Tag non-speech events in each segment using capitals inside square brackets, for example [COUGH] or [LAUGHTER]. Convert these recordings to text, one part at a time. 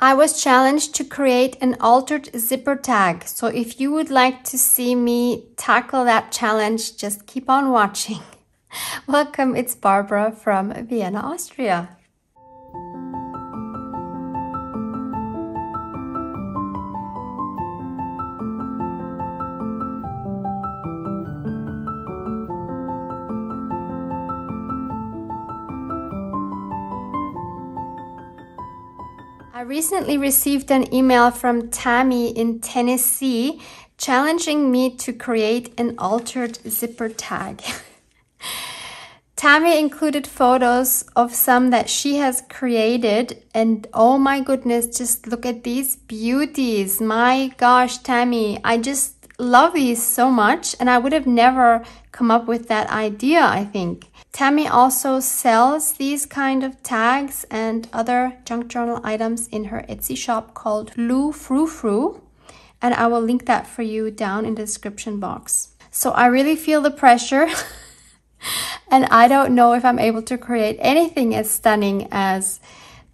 I was challenged to create an altered zipper tag. So if you would like to see me tackle that challenge, just keep on watching. [LAUGHS] Welcome, it's Barbara from Vienna, Austria. Recently received an email from Tammy in Tennessee challenging me to create an altered zipper tag. [LAUGHS] Tammy included photos of some that she has created and oh my goodness, just look at these beauties. My gosh, Tammy, I just love these so much and I would have never come up with that idea, I think. Tammy also sells these kind of tags and other junk journal items in her Etsy shop called Lou Frou Frou. And I will link that for you down in the description box. So I really feel the pressure. [LAUGHS] and I don't know if I'm able to create anything as stunning as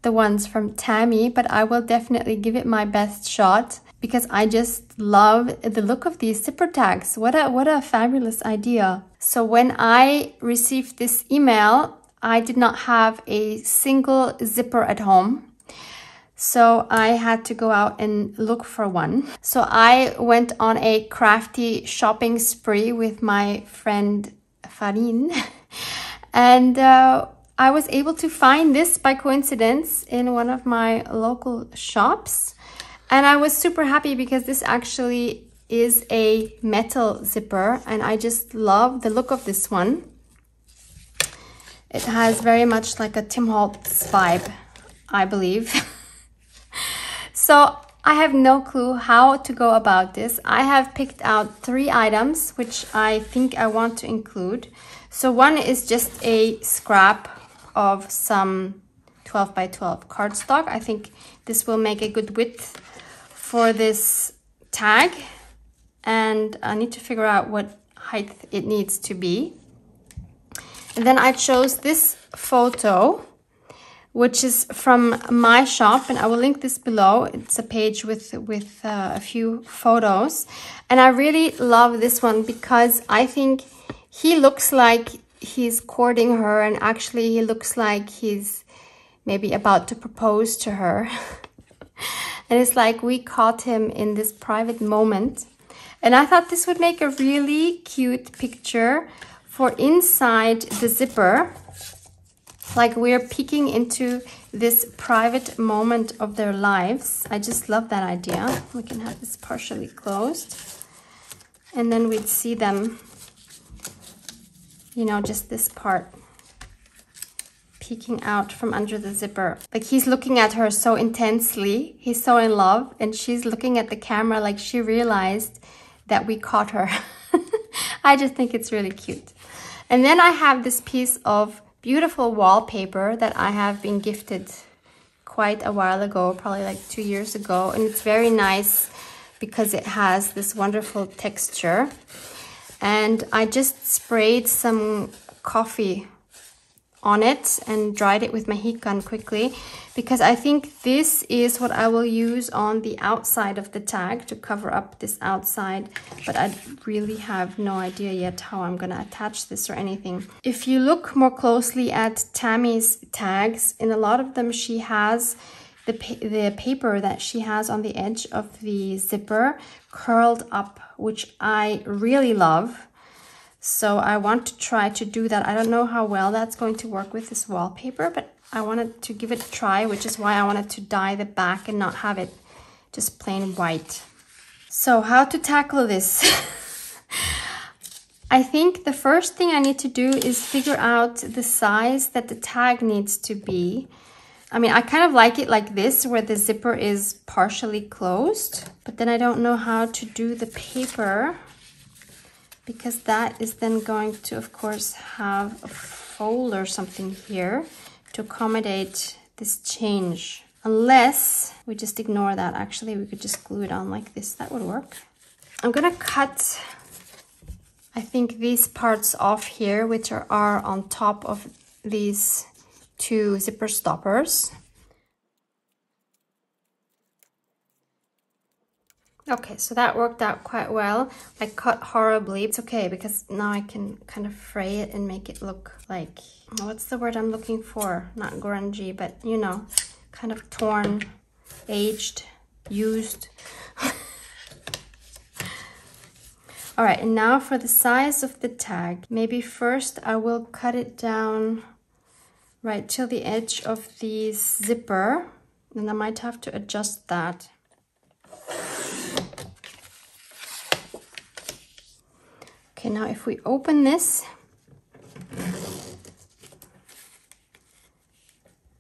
the ones from Tammy, but I will definitely give it my best shot because I just love the look of these zipper tags. What a, what a fabulous idea. So when I received this email, I did not have a single zipper at home. So I had to go out and look for one. So I went on a crafty shopping spree with my friend Farin. [LAUGHS] and uh, I was able to find this by coincidence in one of my local shops. And I was super happy because this actually is a metal zipper and I just love the look of this one. It has very much like a Tim Holtz vibe, I believe. [LAUGHS] so I have no clue how to go about this. I have picked out three items which I think I want to include. So one is just a scrap of some 12 by 12 cardstock. I think this will make a good width for this tag and I need to figure out what height it needs to be. And then I chose this photo, which is from my shop, and I will link this below. It's a page with, with uh, a few photos. And I really love this one because I think he looks like he's courting her and actually he looks like he's maybe about to propose to her. [LAUGHS] [LAUGHS] and it's like we caught him in this private moment and I thought this would make a really cute picture for inside the zipper. Like we're peeking into this private moment of their lives. I just love that idea. We can have this partially closed. And then we'd see them, you know, just this part peeking out from under the zipper. Like he's looking at her so intensely. He's so in love and she's looking at the camera like she realized that we caught her. [LAUGHS] I just think it's really cute. And then I have this piece of beautiful wallpaper that I have been gifted quite a while ago, probably like two years ago. And it's very nice because it has this wonderful texture. And I just sprayed some coffee on it and dried it with my heat gun quickly because I think this is what I will use on the outside of the tag to cover up this outside but I really have no idea yet how I'm gonna attach this or anything. If you look more closely at Tammy's tags in a lot of them she has the, pa the paper that she has on the edge of the zipper curled up which I really love so I want to try to do that. I don't know how well that's going to work with this wallpaper, but I wanted to give it a try, which is why I wanted to dye the back and not have it just plain white. So how to tackle this? [LAUGHS] I think the first thing I need to do is figure out the size that the tag needs to be. I mean, I kind of like it like this, where the zipper is partially closed, but then I don't know how to do the paper because that is then going to, of course, have a fold or something here to accommodate this change. Unless we just ignore that. Actually, we could just glue it on like this. That would work. I'm gonna cut, I think, these parts off here, which are, are on top of these two zipper stoppers. Okay, so that worked out quite well. I cut horribly. It's okay because now I can kind of fray it and make it look like, what's the word I'm looking for? Not grungy, but you know, kind of torn, aged, used. [LAUGHS] All right, and now for the size of the tag. Maybe first I will cut it down right till the edge of the zipper. And I might have to adjust that. Okay, now if we open this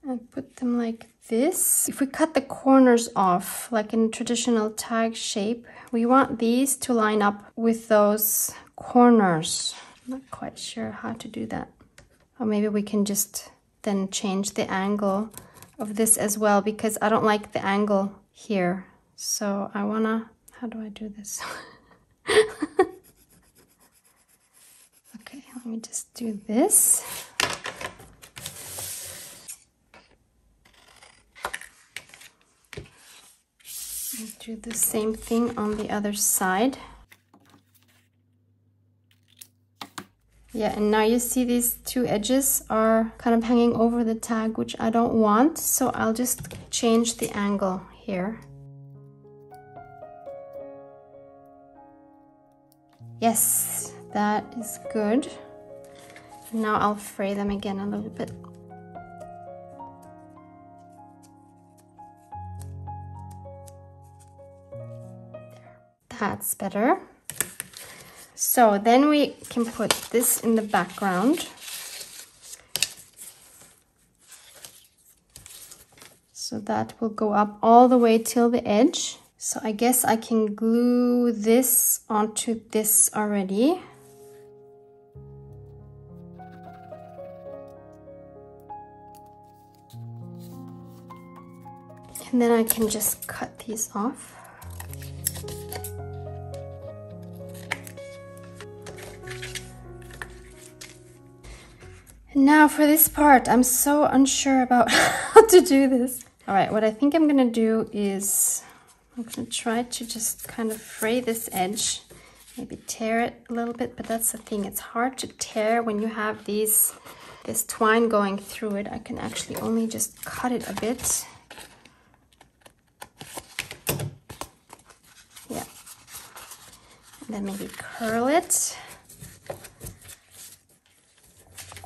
and put them like this, if we cut the corners off, like in traditional tag shape, we want these to line up with those corners. I'm not quite sure how to do that. Or maybe we can just then change the angle of this as well because I don't like the angle here. So I wanna, how do I do this? [LAUGHS] Let me just do this. And do the same thing on the other side. Yeah, and now you see these two edges are kind of hanging over the tag, which I don't want. So I'll just change the angle here. Yes, that is good. Now I'll fray them again a little bit. That's better. So then we can put this in the background. So that will go up all the way till the edge. So I guess I can glue this onto this already. And then I can just cut these off. And now for this part, I'm so unsure about [LAUGHS] how to do this. All right, what I think I'm gonna do is I'm gonna try to just kind of fray this edge, maybe tear it a little bit, but that's the thing, it's hard to tear when you have these this twine going through it. I can actually only just cut it a bit then maybe curl it.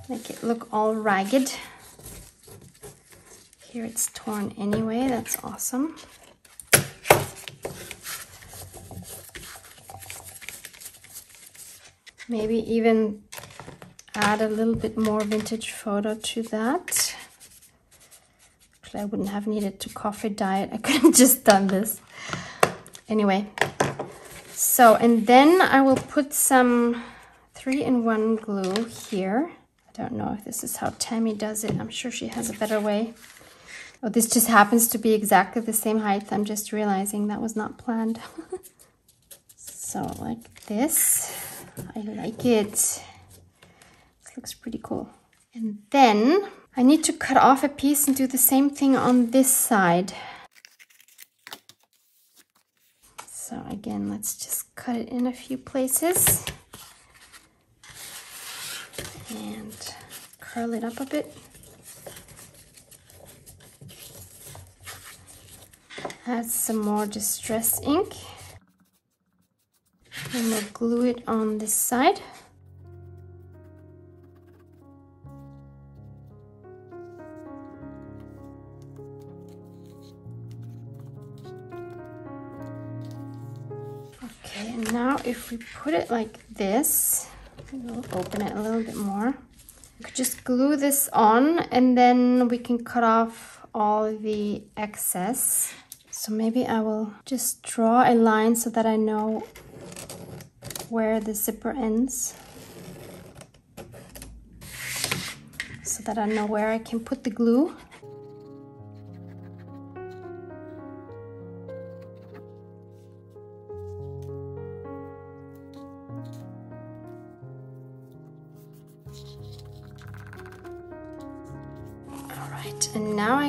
Make it look all ragged. Here it's torn anyway, that's awesome. Maybe even add a little bit more vintage photo to that. I wouldn't have needed to coffee dye it. I could have [LAUGHS] just done this. Anyway, so, and then I will put some three-in-one glue here. I don't know if this is how Tammy does it. I'm sure she has a better way. Oh, this just happens to be exactly the same height. I'm just realizing that was not planned. [LAUGHS] so like this. I like it. This looks pretty cool. And then I need to cut off a piece and do the same thing on this side. So again, let's just cut it in a few places and curl it up a bit. Add some more distress ink and we'll glue it on this side. If we put it like this, we'll open it a little bit more. We could just glue this on and then we can cut off all the excess. So maybe I will just draw a line so that I know where the zipper ends. So that I know where I can put the glue.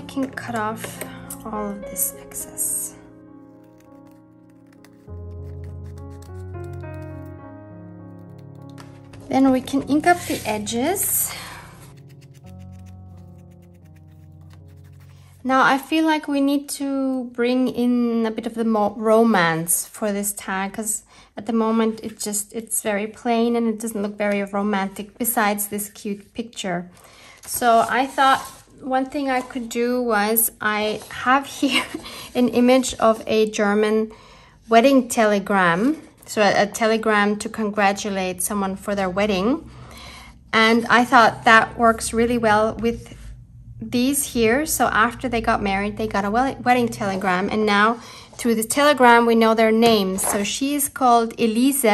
can cut off all of this excess. Then we can ink up the edges. Now I feel like we need to bring in a bit of the romance for this tag because at the moment it just it's very plain and it doesn't look very romantic besides this cute picture. So I thought one thing I could do was I have [LAUGHS] here an image of a German wedding telegram. So a, a telegram to congratulate someone for their wedding. And I thought that works really well with these here. So after they got married, they got a wedding telegram. And now through the telegram, we know their names. So she is called Elise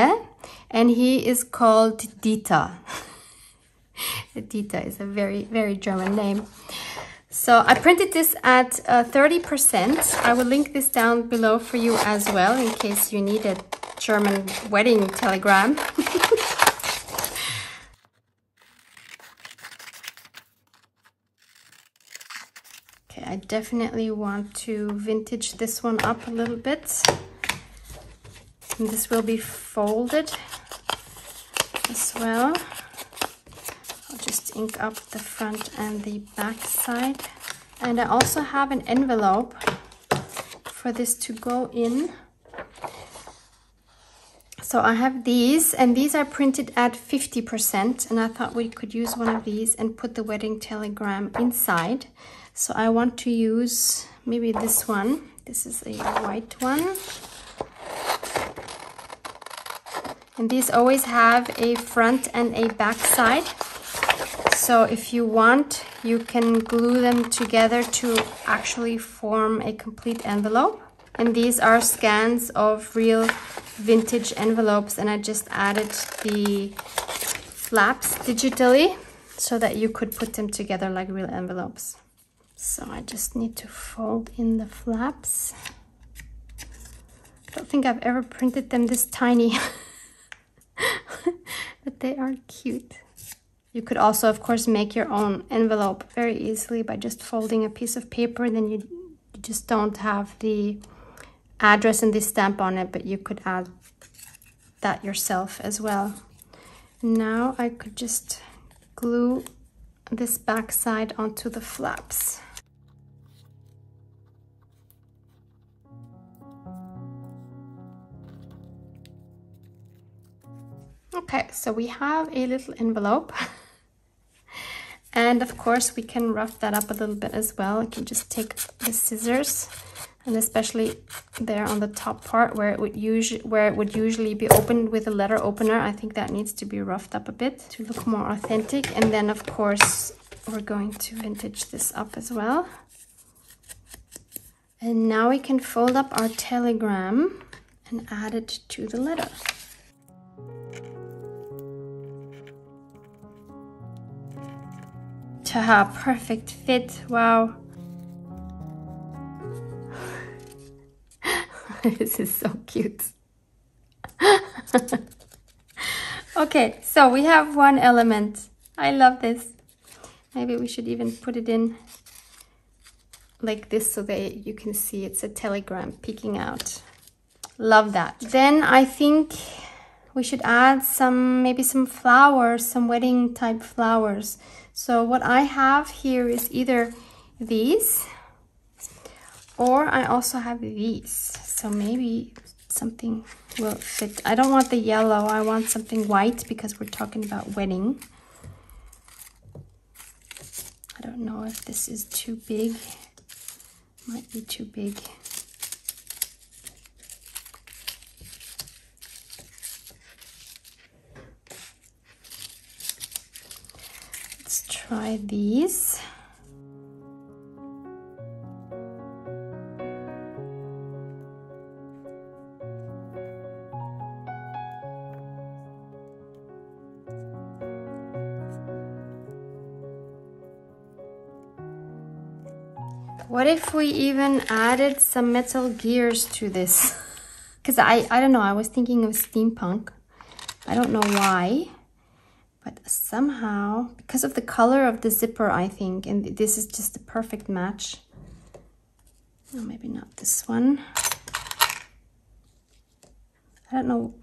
and he is called Dieter. [LAUGHS] [LAUGHS] Dieter is a very, very German name. So I printed this at 30%. Uh, I will link this down below for you as well in case you need a German wedding telegram. [LAUGHS] Okay, I definitely want to vintage this one up a little bit. And this will be folded as well. Ink up the front and the back side. And I also have an envelope for this to go in. So I have these and these are printed at 50% and I thought we could use one of these and put the wedding telegram inside. So I want to use maybe this one. This is a white one. And these always have a front and a back side. So if you want, you can glue them together to actually form a complete envelope. And these are scans of real vintage envelopes and I just added the flaps digitally so that you could put them together like real envelopes. So I just need to fold in the flaps. I don't think I've ever printed them this tiny, [LAUGHS] but they are cute. You could also, of course, make your own envelope very easily by just folding a piece of paper. Then you, you just don't have the address and the stamp on it, but you could add that yourself as well. Now I could just glue this back side onto the flaps. Okay, so we have a little envelope. [LAUGHS] and of course we can rough that up a little bit as well. I can just take the scissors and especially there on the top part where it would usually where it would usually be opened with a letter opener i think that needs to be roughed up a bit to look more authentic. And then of course we're going to vintage this up as well. And now we can fold up our telegram and add it to the letter Haha, perfect fit. Wow. [LAUGHS] this is so cute. [LAUGHS] okay, so we have one element. I love this. Maybe we should even put it in like this so that you can see it's a telegram peeking out. Love that. Then I think we should add some, maybe some flowers, some wedding type flowers. So what I have here is either these or I also have these. So maybe something will fit. I don't want the yellow. I want something white because we're talking about wedding. I don't know if this is too big. Might be too big. Try these. What if we even added some metal gears to this? [LAUGHS] Because I, I don't know, I was thinking of steampunk. I don't know why somehow because of the color of the zipper I think and this is just a perfect match maybe not this one I don't know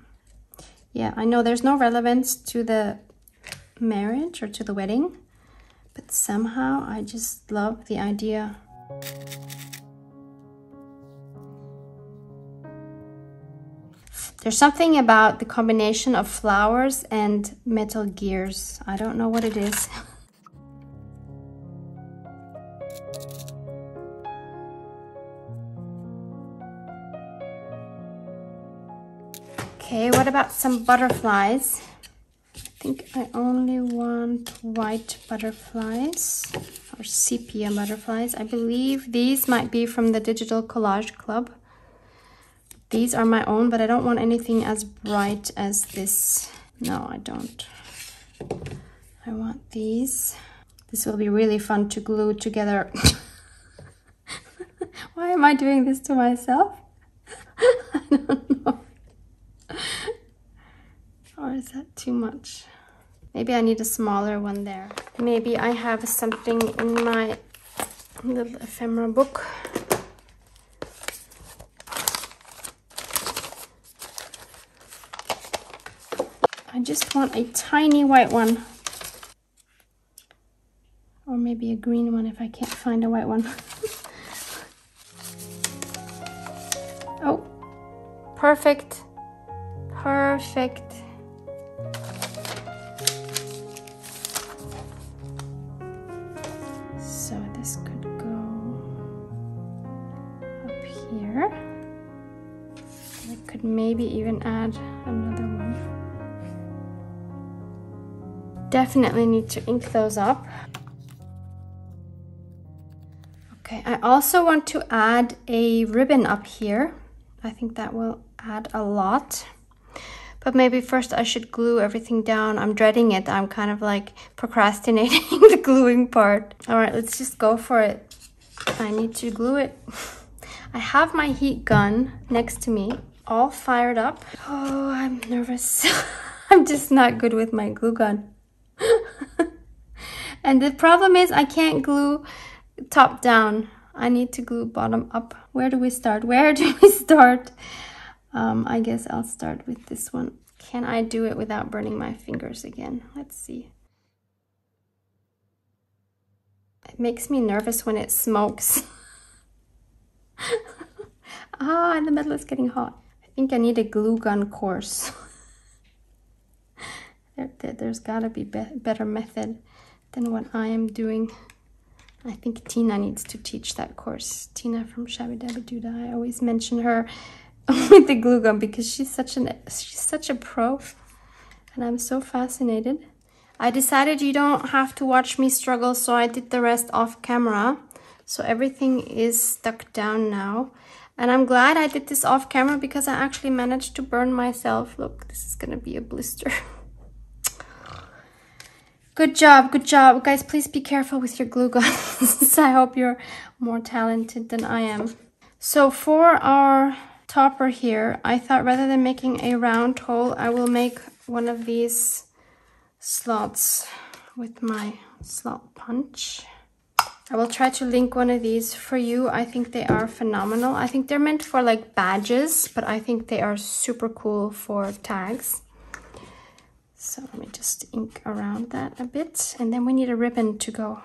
Yeah, I know there's no relevance to the marriage or to the wedding, but somehow I just love the idea. There's something about the combination of flowers and metal gears. I don't know what it is. [LAUGHS] Okay, what about some butterflies? I think I only want white butterflies or sepia butterflies. I believe these might be from the Digital Collage Club. These are my own, but I don't want anything as bright as this. No, I don't. I want these. This will be really fun to glue together. [LAUGHS] Why am I doing this to myself? [LAUGHS] I don't know. or is that too much? Maybe I need a smaller one there. Maybe I have something in my little ephemera book. Just want a tiny white one. Or maybe a green one if I can't find a white one. [LAUGHS] oh, perfect. Perfect. So this could go up here. I could maybe even add another Definitely need to ink those up. Okay, I also want to add a ribbon up here. I think that will add a lot. But maybe first I should glue everything down. I'm dreading it. I'm kind of like procrastinating [LAUGHS] the gluing part. All right, let's just go for it. I need to glue it. [LAUGHS] I have my heat gun next to me, all fired up. Oh, I'm nervous. [LAUGHS] I'm just not good with my glue gun. [LAUGHS] and the problem is I can't glue top down. I need to glue bottom up. Where do we start? Where [LAUGHS] do we start? Um, I guess I'll start with this one. Can I do it without burning my fingers again? Let's see. It makes me nervous when it smokes. [LAUGHS] ah, and the metal is getting hot. I think I need a glue gun course. There, has gotta be, be better method than what I am doing. I think Tina needs to teach that course. Tina from Shabby Dabby Doodah. I always mention her [LAUGHS] with the glue gun because she's such an she's such a pro and I'm so fascinated. I decided you don't have to watch me struggle so I did the rest off camera. So everything is stuck down now. And I'm glad I did this off camera because I actually managed to burn myself. Look, this is gonna be a blister. [LAUGHS] good job, good job. Guys, please be careful with your glue guns. [LAUGHS] I hope you're more talented than I am. So for our topper here, I thought rather than making a round hole, I will make one of these slots with my slot punch. I will try to link one of these for you. I think they are phenomenal. I think they're meant for like badges, but I think they are super cool for tags. So let me just ink around that a bit. And then we need a ribbon to go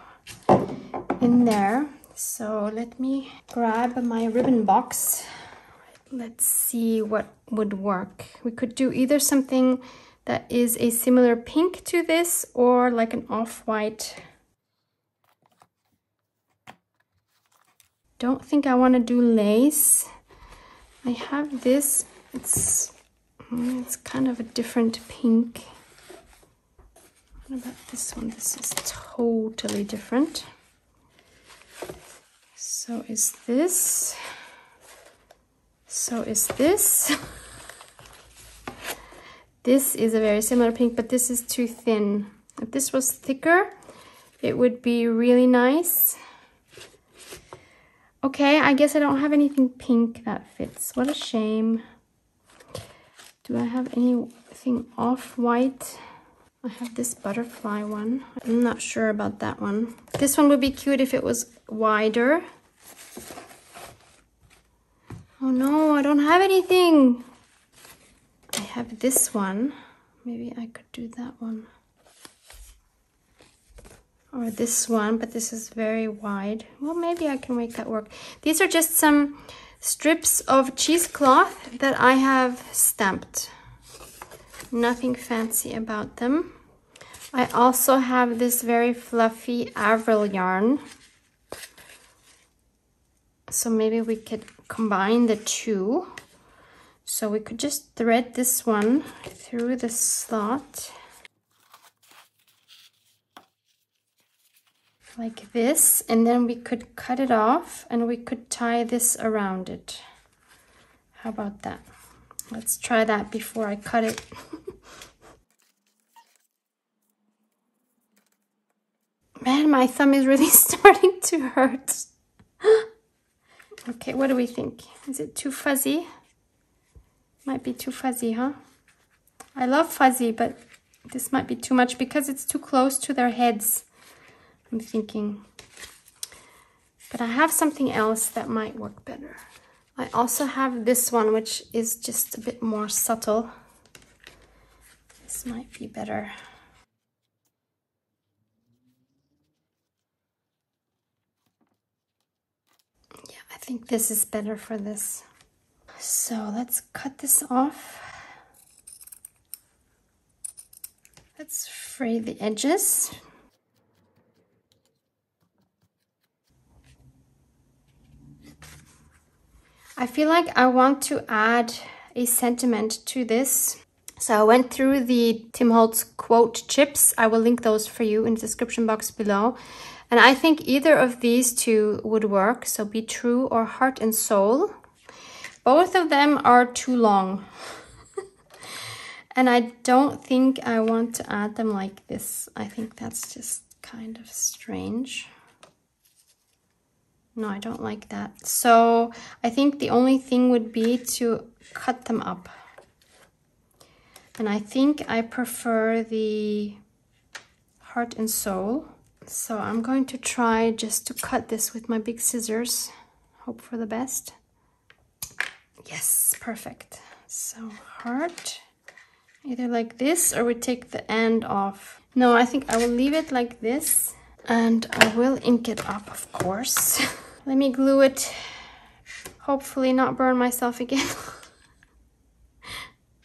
in there. So let me grab my ribbon box. Let's see what would work. We could do either something that is a similar pink to this or like an off-white. Don't think I want to do lace. I have this. It's mm, it's kind of a different pink. What about this one? This is totally different. So is this. So is this. [LAUGHS] this is a very similar pink, but this is too thin. If this was thicker, it would be really nice. Okay, I guess I don't have anything pink that fits. What a shame. Do I have anything off-white? I have this butterfly one. I'm not sure about that one. This one would be cute if it was wider. Oh no, I don't have anything. I have this one. maybe I could do that one. Or this one, but this is very wide. Well, maybe I can make that work. These are just some strips of cheesecloth that I have stamped. Nothing fancy about them. I also have this very fluffy Avril yarn. So maybe we could combine the two. So we could just thread this one through the slot. Like this. And then we could cut it off and we could tie this around it. How about that? Let's try that before I cut it. [LAUGHS] Man, my thumb is really [LAUGHS] starting to hurt. okay, what do we think? Is it too fuzzy? Might be too fuzzy, huh? I love fuzzy, but this might be too much because it's too close to their heads. I'm thinking. But I have something else that might work better. I also have this one, which is just a bit more subtle. This might be better. Think this is better for this. So let's cut this off. Let's fray the edges. I feel like I want to add a sentiment to this. So I went through the Tim Holtz quote chips. I will link those for you in the description box below. And I think either of these two would work. So Be True or Heart and Soul. Both of them are too long. and I don't think I want to add them like this. I think that's just kind of strange. No, I don't like that. So I think the only thing would be to cut them up. And I think I prefer the heart and soul. So I'm going to try just to cut this with my big scissors. Hope for the best. Yes, perfect. So heart, either like this or we take the end off. No, I think I will leave it like this and I will ink it up, of course. [LAUGHS] Let me glue it. Hopefully not burn myself again. [LAUGHS]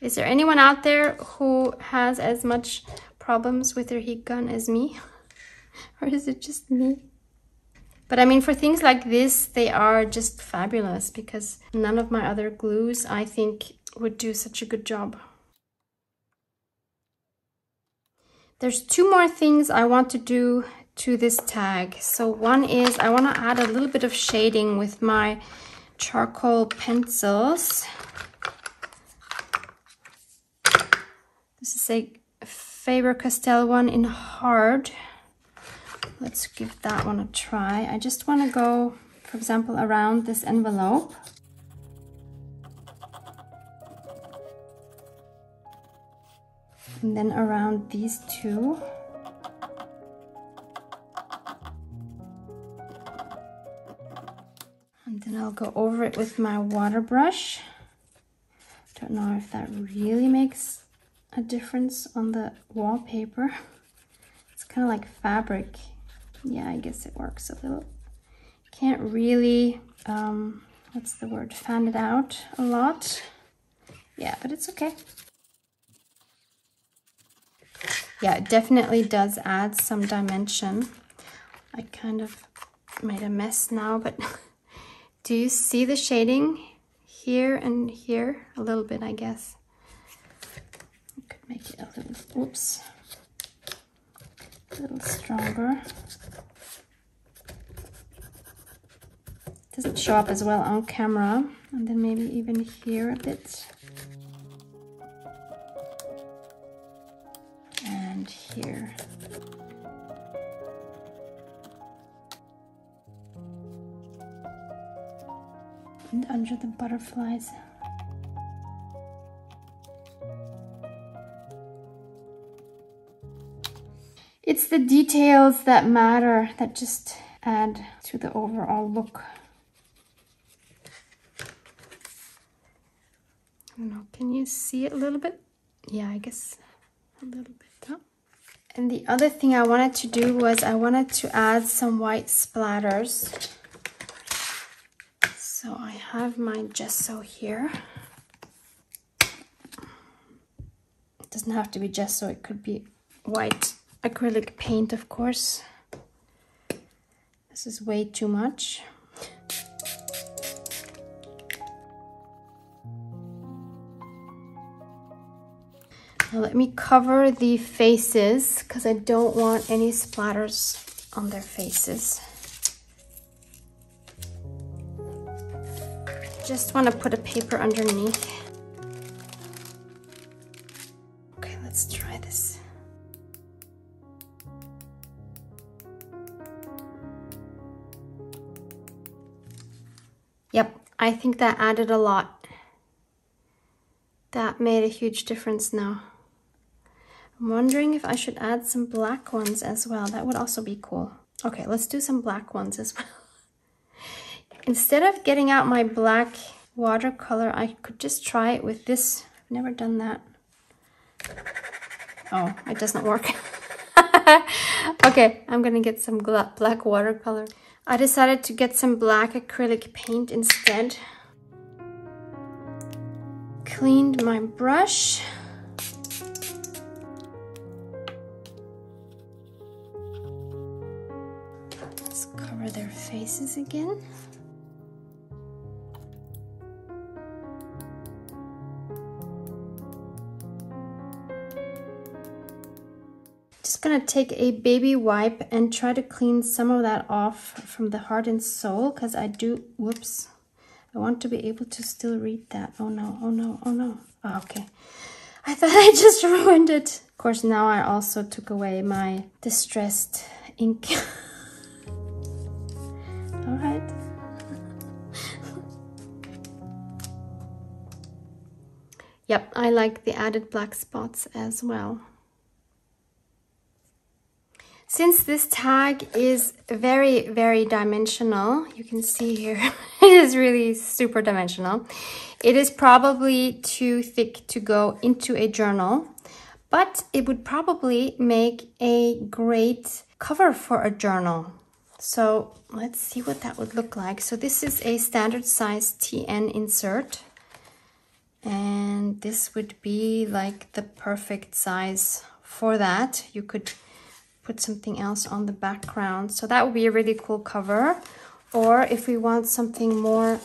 Is there anyone out there who has as much problems with their heat gun as me? [LAUGHS] or is it just me? But I mean, for things like this, they are just fabulous because none of my other glues, I think, would do such a good job. There's two more things I want to do to this tag. So one is I want to add a little bit of shading with my charcoal pencils. This is a Faber-Castell one in hard. Let's give that one a try. I just want to go, for example, around this envelope. And then around these two. And Then I'll go over it with my water brush. Don't know if that really makes a difference on the wallpaper. [LAUGHS] It's kind of like fabric. Yeah, I guess it works a little. Can't really, um, what's the word, fan it out a lot. Yeah, but it's okay. Yeah, it definitely does add some dimension. I kind of made a mess now, but [LAUGHS] Do you see the shading here and here? A little bit, I guess. I could make it a little, whoops, a little stronger. Doesn't show up as well on camera. And then maybe even here a bit. And here. and under the butterflies. It's the details that matter that just add to the overall look. I don't know, can you see it a little bit? Yeah, I guess a little bit up. And the other thing I wanted to do was I wanted to add some white splatters. So I have my gesso here. It doesn't have to be gesso, it could be white acrylic paint, of course. This is way too much. Now let me cover the faces because I don't want any splatters on their faces. Just want to put a paper underneath. I think that added a lot. That made a huge difference now. I'm wondering if I should add some black ones as well. That would also be cool. Okay, let's do some black ones as well. [LAUGHS] Instead of getting out my black watercolor, I could just try it with this. I've never done that. Oh, it doesn't work. [LAUGHS] okay, I'm gonna get some black watercolor. I decided to get some black acrylic paint instead. Cleaned my brush. Let's cover their faces again. Gonna take a baby wipe and try to clean some of that off from the heart and soul because I do, whoops, I want to be able to still read that. Oh no, oh no, oh no. Oh, okay. I thought [LAUGHS] I just ruined it. Of course, now I also took away my distressed ink. [LAUGHS] All right. [LAUGHS] yep, I like the added black spots as well. Since this tag is very, very dimensional, you can see here, [LAUGHS] it is really super dimensional. It is probably too thick to go into a journal, but it would probably make a great cover for a journal. So let's see what that would look like. So this is a standard size TN insert. And this would be like the perfect size for that. You could put something else on the background. So that would be a really cool cover. Or if we want something more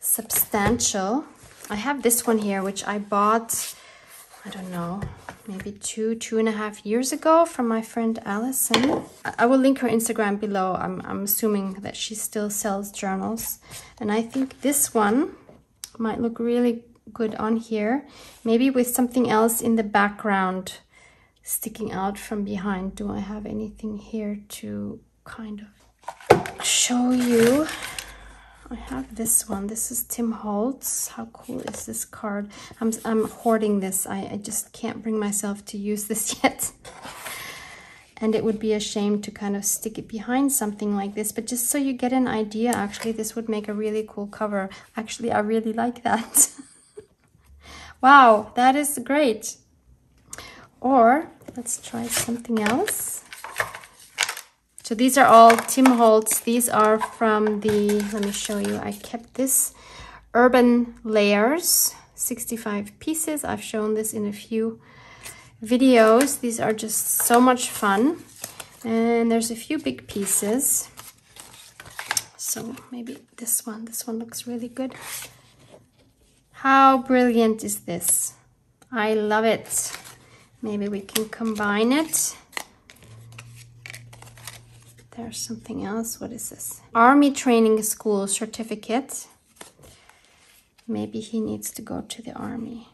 substantial, I have this one here, which I bought, I don't know, maybe two, two and a half years ago from my friend Alison. I will link her Instagram below. I'm, I'm assuming that she still sells journals. And I think this one might look really good on here. Maybe with something else in the background sticking out from behind. Do I have anything here to kind of show you? I have this one. This is Tim Holtz. How cool is this card? I'm, I'm hoarding this. I, I just can't bring myself to use [LAUGHS] this yet. and it would be a shame to kind of stick it behind something like this. But just so you get an idea, actually, this would make a really cool cover. Actually, I really like that. [LAUGHS] wow, that is great. Or let's try something else. So these are all Tim Holtz. These are from the, let me show you. I kept this Urban Layers, 65 pieces. I've shown this in a few videos. These are just so much fun. And there's a few big pieces. So maybe this one, this one looks really good. How brilliant is this? I love it. Maybe we can combine it. There's something else. What is this? Army Training School certificate. Maybe he needs to go to the army.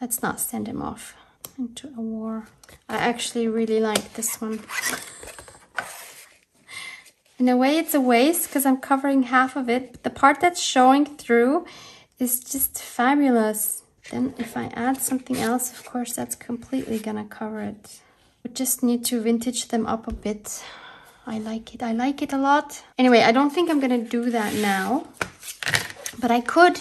Let's not send him off into a war. I actually really like this one. In a way, it's a waste because I'm covering half of it. But the part that's showing through is just fabulous. Then if I add something else, of course, that's completely gonna cover it. We just need to vintage them up a bit. I like it, I like it a lot. Anyway, I don't think I'm gonna do that now, but I could.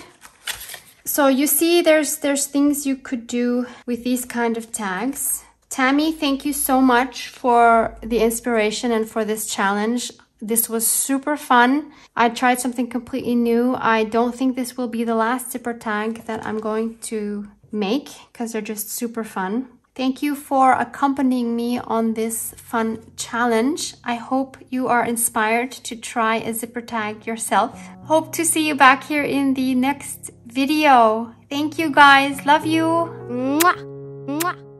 So you see there's, there's things you could do with these kind of tags. Tammy, thank you so much for the inspiration and for this challenge. This was super fun. I tried something completely new. I don't think this will be the last zipper tag that I'm going to make because they're just super fun. Thank you for accompanying me on this fun challenge. I hope you are inspired to try a zipper tag yourself. Hope to see you back here in the next video. Thank you guys. Love you. Mwah. Mwah.